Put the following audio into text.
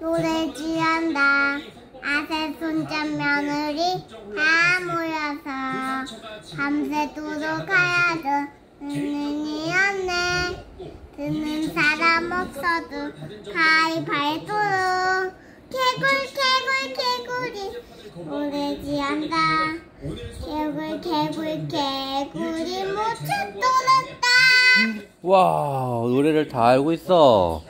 노래 지 한다. 아세 손잡 며느리 다 모여서 밤새도록 가야죠. 은은이었네 듣는 사람 없어도 가위바위보로 개굴 개굴 개굴이 노래 지 한다. 개굴 개굴 개굴이 모두 돌았다. 와, 노래를 다 알고 있어.